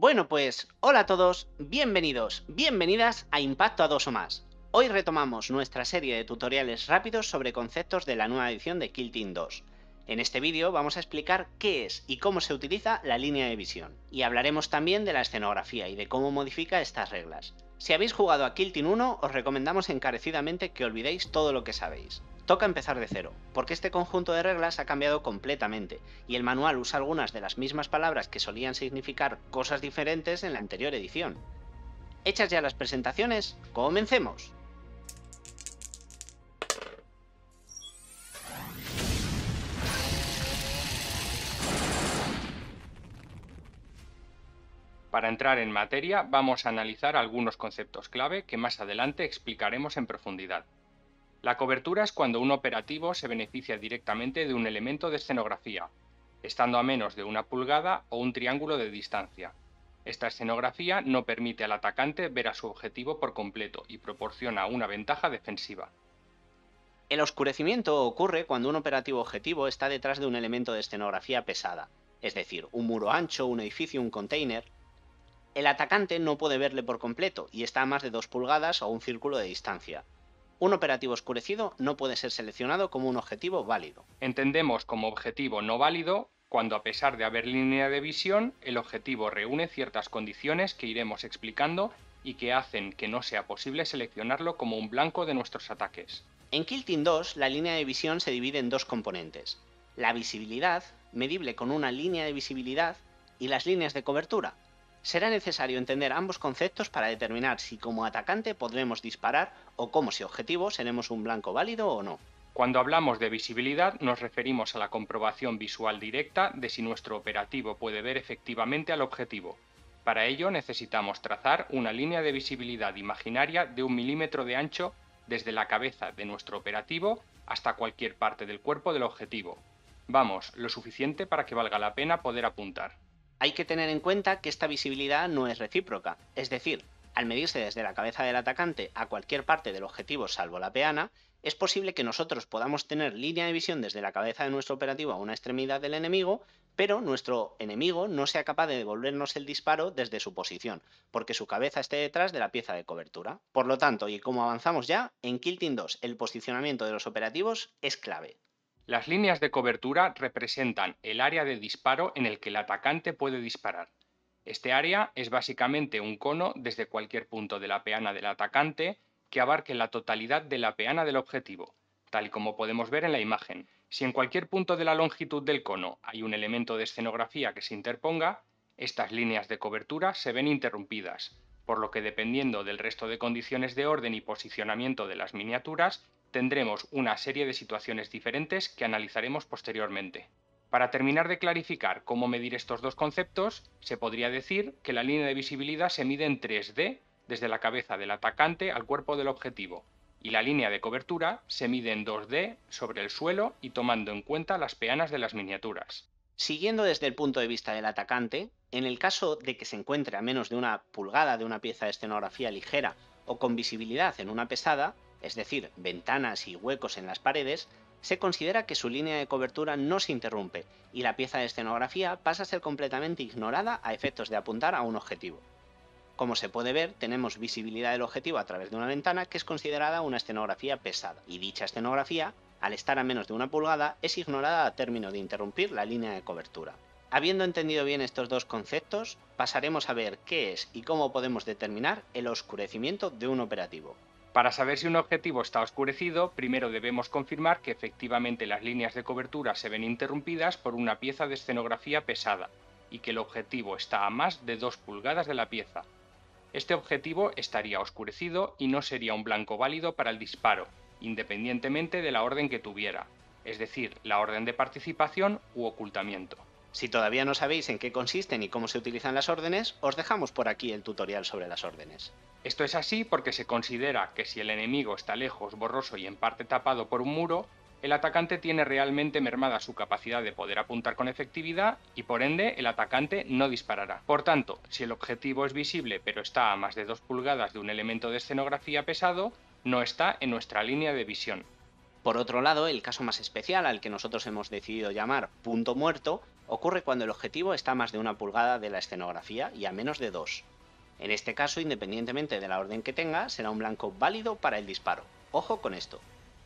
Bueno pues, hola a todos, bienvenidos, bienvenidas a Impacto a dos o más. Hoy retomamos nuestra serie de tutoriales rápidos sobre conceptos de la nueva edición de Kill Team 2. En este vídeo vamos a explicar qué es y cómo se utiliza la línea de visión. Y hablaremos también de la escenografía y de cómo modifica estas reglas. Si habéis jugado a Kill Team 1, os recomendamos encarecidamente que olvidéis todo lo que sabéis. Toca empezar de cero, porque este conjunto de reglas ha cambiado completamente, y el manual usa algunas de las mismas palabras que solían significar cosas diferentes en la anterior edición. Hechas ya las presentaciones, comencemos. Para entrar en materia, vamos a analizar algunos conceptos clave que más adelante explicaremos en profundidad. La cobertura es cuando un operativo se beneficia directamente de un elemento de escenografía, estando a menos de una pulgada o un triángulo de distancia. Esta escenografía no permite al atacante ver a su objetivo por completo y proporciona una ventaja defensiva. El oscurecimiento ocurre cuando un operativo objetivo está detrás de un elemento de escenografía pesada, es decir, un muro ancho, un edificio, un container. El atacante no puede verle por completo y está a más de 2 pulgadas o un círculo de distancia, un operativo oscurecido no puede ser seleccionado como un objetivo válido. Entendemos como objetivo no válido cuando a pesar de haber línea de visión, el objetivo reúne ciertas condiciones que iremos explicando y que hacen que no sea posible seleccionarlo como un blanco de nuestros ataques. En Kill Team 2, la línea de visión se divide en dos componentes. La visibilidad, medible con una línea de visibilidad, y las líneas de cobertura, será necesario entender ambos conceptos para determinar si como atacante podremos disparar o como si objetivo seremos un blanco válido o no. Cuando hablamos de visibilidad nos referimos a la comprobación visual directa de si nuestro operativo puede ver efectivamente al objetivo. Para ello necesitamos trazar una línea de visibilidad imaginaria de un milímetro de ancho desde la cabeza de nuestro operativo hasta cualquier parte del cuerpo del objetivo. Vamos, lo suficiente para que valga la pena poder apuntar. Hay que tener en cuenta que esta visibilidad no es recíproca, es decir, al medirse desde la cabeza del atacante a cualquier parte del objetivo salvo la peana, es posible que nosotros podamos tener línea de visión desde la cabeza de nuestro operativo a una extremidad del enemigo, pero nuestro enemigo no sea capaz de devolvernos el disparo desde su posición, porque su cabeza esté detrás de la pieza de cobertura. Por lo tanto, y como avanzamos ya, en Kill Team 2 el posicionamiento de los operativos es clave. Las líneas de cobertura representan el área de disparo en el que el atacante puede disparar. Este área es básicamente un cono desde cualquier punto de la peana del atacante que abarque la totalidad de la peana del objetivo, tal y como podemos ver en la imagen. Si en cualquier punto de la longitud del cono hay un elemento de escenografía que se interponga, estas líneas de cobertura se ven interrumpidas, por lo que dependiendo del resto de condiciones de orden y posicionamiento de las miniaturas, tendremos una serie de situaciones diferentes que analizaremos posteriormente. Para terminar de clarificar cómo medir estos dos conceptos, se podría decir que la línea de visibilidad se mide en 3D, desde la cabeza del atacante al cuerpo del objetivo, y la línea de cobertura se mide en 2D sobre el suelo y tomando en cuenta las peanas de las miniaturas. Siguiendo desde el punto de vista del atacante, en el caso de que se encuentre a menos de una pulgada de una pieza de escenografía ligera o con visibilidad en una pesada, es decir, ventanas y huecos en las paredes, se considera que su línea de cobertura no se interrumpe y la pieza de escenografía pasa a ser completamente ignorada a efectos de apuntar a un objetivo. Como se puede ver, tenemos visibilidad del objetivo a través de una ventana que es considerada una escenografía pesada, y dicha escenografía, al estar a menos de una pulgada, es ignorada a término de interrumpir la línea de cobertura. Habiendo entendido bien estos dos conceptos, pasaremos a ver qué es y cómo podemos determinar el oscurecimiento de un operativo. Para saber si un objetivo está oscurecido, primero debemos confirmar que efectivamente las líneas de cobertura se ven interrumpidas por una pieza de escenografía pesada y que el objetivo está a más de 2 pulgadas de la pieza. Este objetivo estaría oscurecido y no sería un blanco válido para el disparo, independientemente de la orden que tuviera, es decir, la orden de participación u ocultamiento. Si todavía no sabéis en qué consisten y cómo se utilizan las órdenes, os dejamos por aquí el tutorial sobre las órdenes. Esto es así porque se considera que si el enemigo está lejos, borroso y en parte tapado por un muro, el atacante tiene realmente mermada su capacidad de poder apuntar con efectividad y por ende el atacante no disparará. Por tanto, si el objetivo es visible pero está a más de 2 pulgadas de un elemento de escenografía pesado, no está en nuestra línea de visión. Por otro lado, el caso más especial al que nosotros hemos decidido llamar punto muerto ocurre cuando el objetivo está a más de una pulgada de la escenografía y a menos de dos. En este caso, independientemente de la orden que tenga, será un blanco válido para el disparo. Ojo con esto.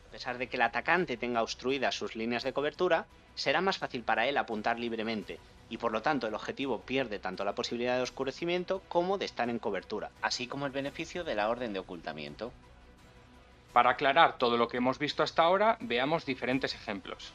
A pesar de que el atacante tenga obstruidas sus líneas de cobertura, será más fácil para él apuntar libremente, y por lo tanto el objetivo pierde tanto la posibilidad de oscurecimiento como de estar en cobertura, así como el beneficio de la orden de ocultamiento. Para aclarar todo lo que hemos visto hasta ahora, veamos diferentes ejemplos.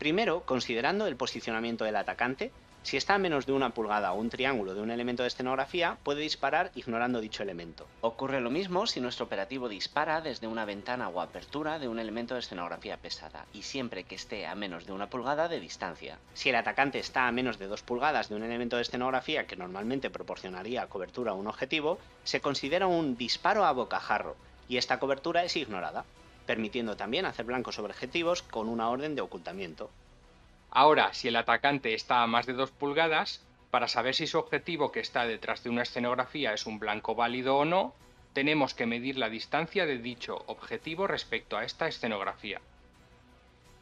Primero, considerando el posicionamiento del atacante, si está a menos de una pulgada o un triángulo de un elemento de escenografía, puede disparar ignorando dicho elemento. Ocurre lo mismo si nuestro operativo dispara desde una ventana o apertura de un elemento de escenografía pesada, y siempre que esté a menos de una pulgada de distancia. Si el atacante está a menos de dos pulgadas de un elemento de escenografía que normalmente proporcionaría cobertura a un objetivo, se considera un disparo a bocajarro, y esta cobertura es ignorada, permitiendo también hacer blancos sobre objetivos con una orden de ocultamiento. Ahora, si el atacante está a más de 2 pulgadas, para saber si su objetivo que está detrás de una escenografía es un blanco válido o no, tenemos que medir la distancia de dicho objetivo respecto a esta escenografía.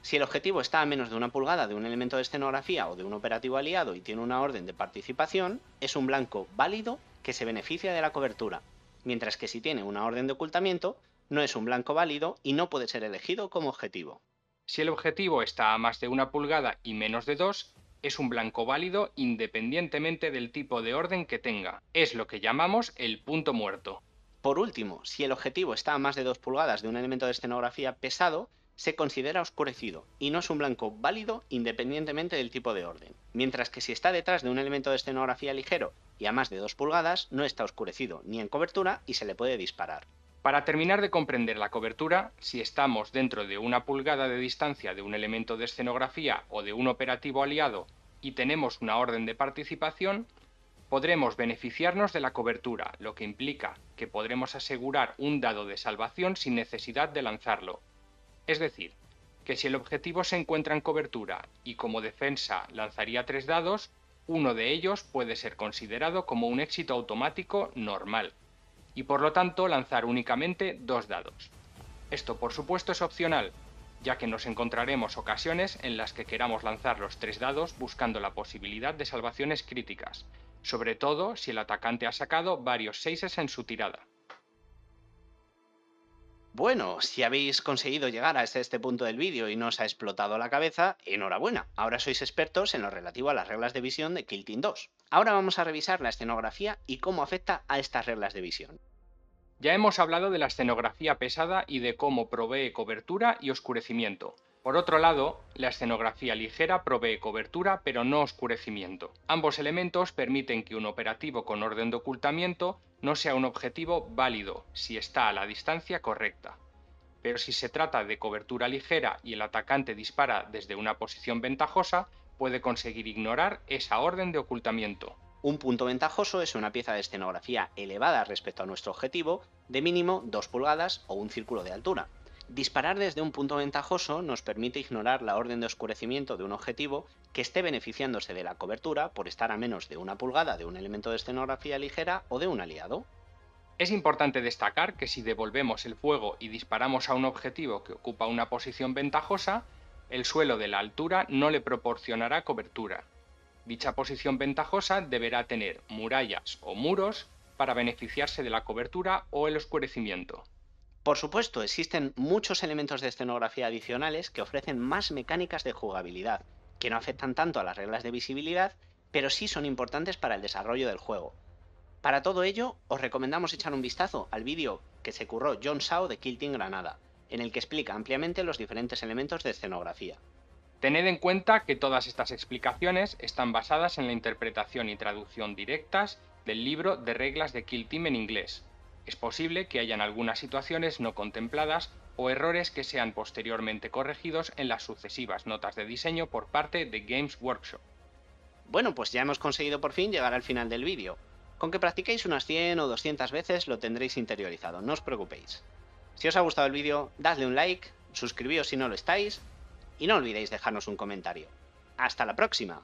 Si el objetivo está a menos de una pulgada de un elemento de escenografía o de un operativo aliado y tiene una orden de participación, es un blanco válido que se beneficia de la cobertura, mientras que si tiene una orden de ocultamiento, no es un blanco válido y no puede ser elegido como objetivo. Si el objetivo está a más de una pulgada y menos de dos, es un blanco válido independientemente del tipo de orden que tenga. Es lo que llamamos el punto muerto. Por último, si el objetivo está a más de 2 pulgadas de un elemento de escenografía pesado, se considera oscurecido y no es un blanco válido independientemente del tipo de orden. Mientras que si está detrás de un elemento de escenografía ligero y a más de 2 pulgadas, no está oscurecido ni en cobertura y se le puede disparar. Para terminar de comprender la cobertura, si estamos dentro de una pulgada de distancia de un elemento de escenografía o de un operativo aliado y tenemos una orden de participación, podremos beneficiarnos de la cobertura, lo que implica que podremos asegurar un dado de salvación sin necesidad de lanzarlo. Es decir, que si el objetivo se encuentra en cobertura y como defensa lanzaría tres dados, uno de ellos puede ser considerado como un éxito automático normal, y por lo tanto lanzar únicamente dos dados. Esto por supuesto es opcional, ya que nos encontraremos ocasiones en las que queramos lanzar los tres dados buscando la posibilidad de salvaciones críticas, sobre todo si el atacante ha sacado varios seises en su tirada. Bueno, si habéis conseguido llegar hasta este punto del vídeo y no os ha explotado la cabeza, enhorabuena. Ahora sois expertos en lo relativo a las reglas de visión de Kill Team 2. Ahora vamos a revisar la escenografía y cómo afecta a estas reglas de visión. Ya hemos hablado de la escenografía pesada y de cómo provee cobertura y oscurecimiento. Por otro lado, la escenografía ligera provee cobertura pero no oscurecimiento. Ambos elementos permiten que un operativo con orden de ocultamiento no sea un objetivo válido si está a la distancia correcta. Pero si se trata de cobertura ligera y el atacante dispara desde una posición ventajosa, puede conseguir ignorar esa orden de ocultamiento. Un punto ventajoso es una pieza de escenografía elevada respecto a nuestro objetivo, de mínimo 2 pulgadas o un círculo de altura. Disparar desde un punto ventajoso nos permite ignorar la orden de oscurecimiento de un objetivo que esté beneficiándose de la cobertura por estar a menos de una pulgada de un elemento de escenografía ligera o de un aliado. Es importante destacar que si devolvemos el fuego y disparamos a un objetivo que ocupa una posición ventajosa, el suelo de la altura no le proporcionará cobertura, Dicha posición ventajosa deberá tener murallas o muros para beneficiarse de la cobertura o el oscurecimiento. Por supuesto, existen muchos elementos de escenografía adicionales que ofrecen más mecánicas de jugabilidad, que no afectan tanto a las reglas de visibilidad, pero sí son importantes para el desarrollo del juego. Para todo ello, os recomendamos echar un vistazo al vídeo que se curró John Shaw de Kill Team Granada, en el que explica ampliamente los diferentes elementos de escenografía. Tened en cuenta que todas estas explicaciones están basadas en la interpretación y traducción directas del libro de reglas de Kill Team en inglés. Es posible que hayan algunas situaciones no contempladas o errores que sean posteriormente corregidos en las sucesivas notas de diseño por parte de Games Workshop. Bueno, pues ya hemos conseguido por fin llegar al final del vídeo. Con que practiquéis unas 100 o 200 veces lo tendréis interiorizado, no os preocupéis. Si os ha gustado el vídeo, dadle un like, suscribíos si no lo estáis y no olvidéis dejarnos un comentario. ¡Hasta la próxima!